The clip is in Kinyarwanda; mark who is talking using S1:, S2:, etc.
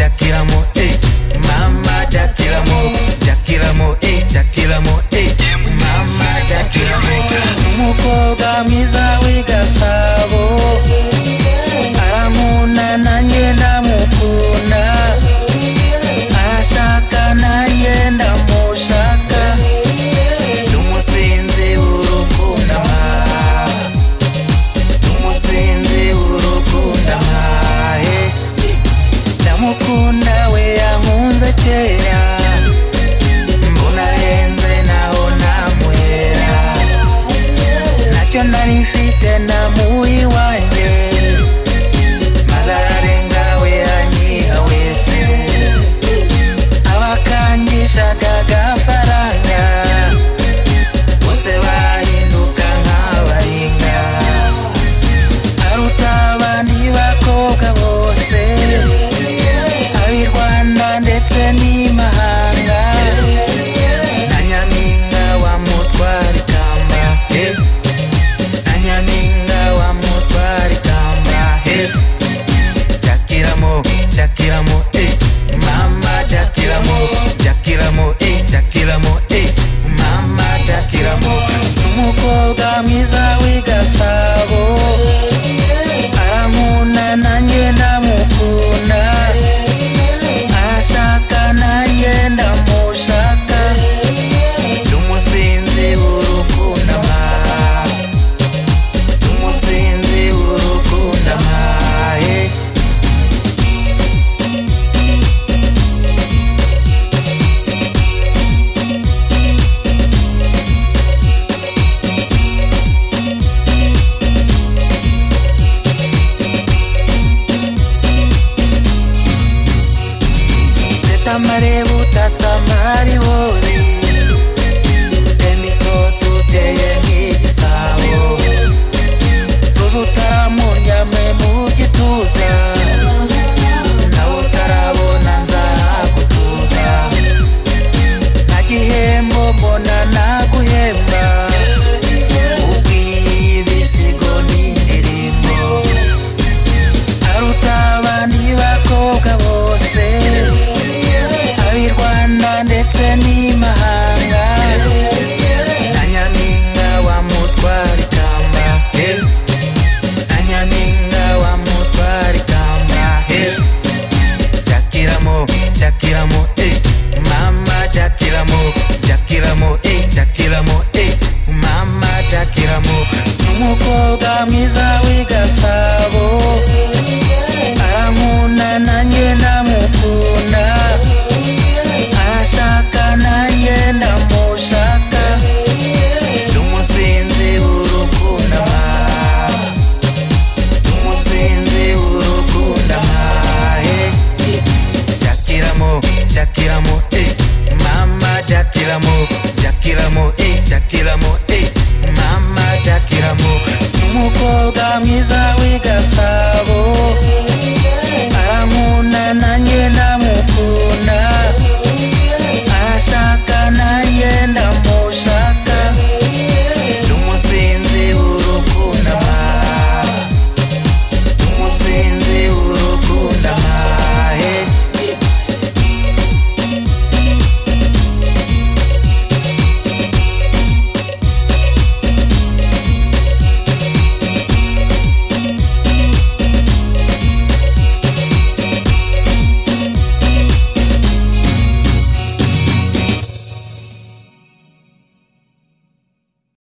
S1: Jaquilamo, ei, eh. mama Jaquilamo, Jaquilamo, ei, eh. Jaquilamo, ei, eh. mama Jaquilamo. Como foga misa uiga sabo. tena mui wanje mazararenga we anyiha wese abakanyishaga ari wowe emiko tuteye nk'igisabo tuzi utaramuryame mu gituza nawe utarabona nzahagutuza nta gihembo mbona amor. No colo da misa ligação